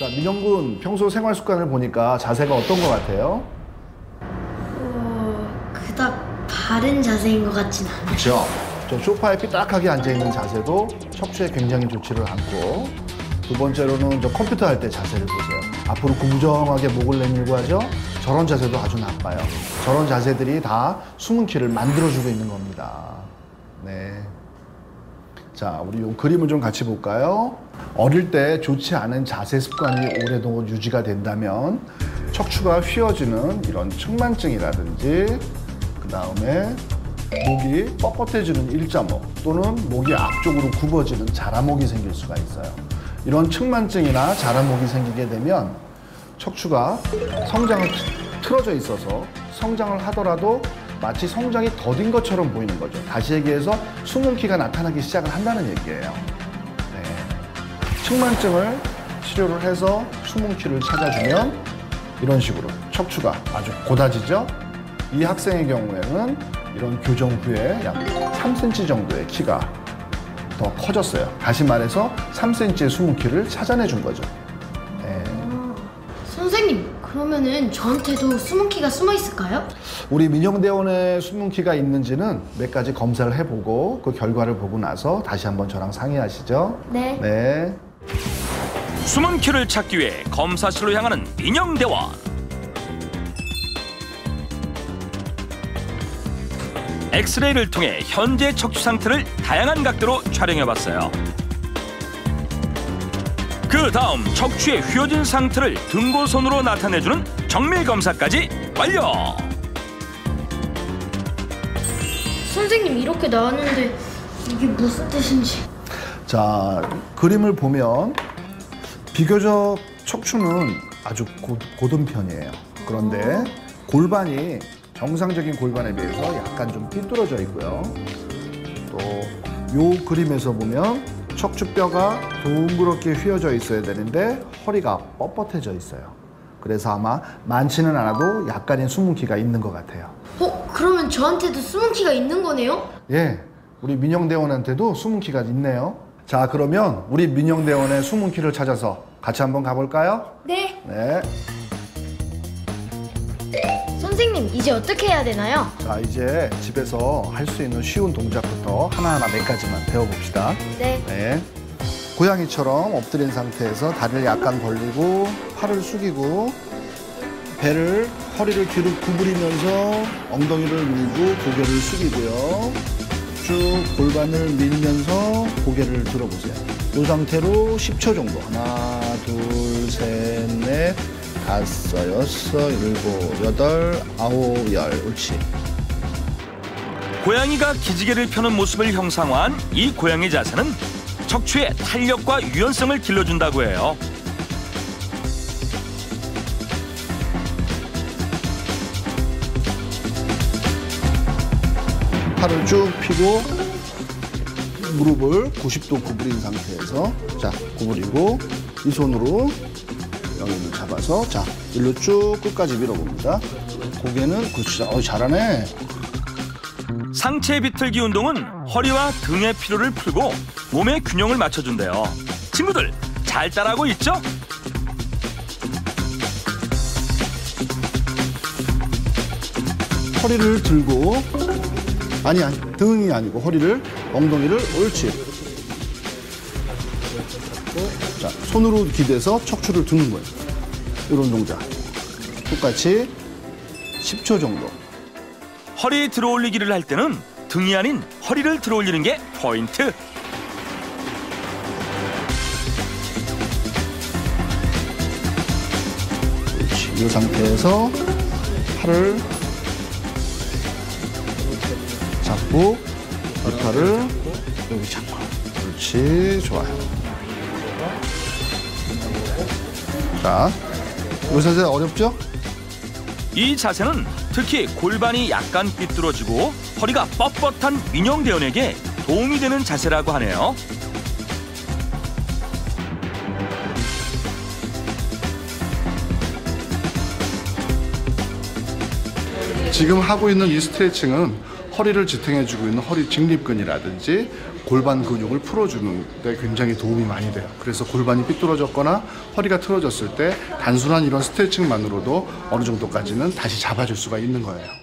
자, 민영 군 평소 생활 습관을 보니까 자세가 어떤 것 같아요? 어, 그닥 바른 자세인 것 같진 않아요. 그렇죠. 저 소파에 삐딱하게 앉아 있는 자세도 척추에 굉장히 좋지를 않고 두 번째로는 저 컴퓨터 할 때 자세를 보세요. 앞으로 구부정하게 목을 내밀고 하죠. 저런 자세도 아주 나빠요. 저런 자세들이 다 숨은 키를 만들어주고 있는 겁니다. 네. 자, 우리 요 그림을 좀 같이 볼까요? 어릴 때 좋지 않은 자세 습관이 오래도록 유지가 된다면 척추가 휘어지는 이런 측만증이라든지 그 다음에 목이 뻣뻣해지는 일자목 또는 목이 앞쪽으로 굽어지는 자라목이 생길 수가 있어요. 이런 측만증이나 자라목이 생기게 되면 척추가 성장을 트- 틀어져 있어서 성장을 하더라도 마치 성장이 더딘 것처럼 보이는 거죠. 다시 얘기해서 수문키가 나타나기 시작을 한다는 얘기예요. 네. 측만증을 치료를 해서 수문키를 찾아주면 이런 식으로 척추가 아주 고다지죠. 이 학생의 경우에는 이런 교정 후에 약 3cm 정도의 키가 더 커졌어요. 다시 말해서 3cm의 수문키를 찾아내 준 거죠. 네. 선생님, 그러면은 저한테도 숨은 키가 숨어 있을까요? 우리 민영대원에 수문키가 있는지는 몇 가지 검사를 해보고 그 결과를 보고 나서 다시 한번 저랑 상의하시죠. 네. 네. 숨은 키를 찾기 위해 검사실로 향하는 민영대원. 엑스레이를 통해 현재 척추 상태를 다양한 각도로 촬영해봤어요. 그 다음 척추의 휘어진 상태를 등고선으로 나타내주는 정밀 검사까지 완료. 선생님, 이렇게 나왔는데 이게 무슨 뜻인지. 자, 그림을 보면 비교적 척추는 아주 고, 고든 편이에요. 그런데 골반이 정상적인 골반에 비해서 약간 좀 삐뚤어져 있고요. 또 요 그림에서 보면 척추뼈가 둥그렇게 휘어져 있어야 되는데 허리가 뻣뻣해져 있어요. 그래서 아마 많지는 않아도 약간의 수문키가 있는 것 같아요. 어, 그러면 저한테도 숨은 키가 있는 거네요? 예, 우리 민영대원한테도 수문키가 있네요. 자, 그러면 우리 민영대원의 수문키를 찾아서 같이 한번 가볼까요? 네. 네. 선생님, 이제 어떻게 해야 되나요? 자, 이제 집에서 할 수 있는 쉬운 동작부터 하나하나 몇 가지만 배워봅시다. 네. 네. 고양이처럼 엎드린 상태에서 다리를 약간 벌리고 팔을 숙이고 배를 허리를 뒤로 구부리면서 엉덩이를 밀고 고개를 숙이고요. 쭉 골반을 밀면서 고개를 들어보세요. 이 상태로 10초 정도. 하나, 둘, 셋, 넷, 다섯, 여섯, 일곱, 여덟, 아홉, 열. 옳지. 고양이가 기지개를 펴는 모습을 형상화한 이 고양이 자세는 척추의 탄력과 유연성을 길러준다고 해요. 팔을 쭉 펴고 무릎을 90도 구부린 상태에서 자 구부리고 이 손으로 여기를 잡아서 자 일로 쭉 끝까지 밀어봅니다. 고개는 그렇죠. 어 잘하네. 상체 비틀기 운동은 허리와 등의 피로를 풀고 몸의 균형을 맞춰준대요. 친구들 잘 따라하고 있죠? 허리를 들고 아니 아니 등이 아니고 허리를 엉덩이를 옳지. 자 손으로 기대서 척추를 드는 거예요. 이런 동작. 똑같이 10초 정도. 허리 들어올리기를 할 때는 등이 아닌 허리를 들어올리는 게 포인트. 이 상태에서 팔을 잡고 이 팔을 여기 잡고 그렇지 좋아요 자, 이 자세 어렵죠? 이 자세는 특히 골반이 약간 삐뚤어지고 허리가 뻣뻣한 민영 대원에게 도움이 되는 자세라고 하네요. 지금 하고 있는 이 스트레칭은 허리를 지탱해주고 있는 허리 직립근이라든지 골반 근육을 풀어주는 데 굉장히 도움이 많이 돼요. 그래서 골반이 삐뚤어졌거나 허리가 틀어졌을 때 단순한 이런 스트레칭만으로도 어느 정도까지는 다시 잡아줄 수가 있는 거예요.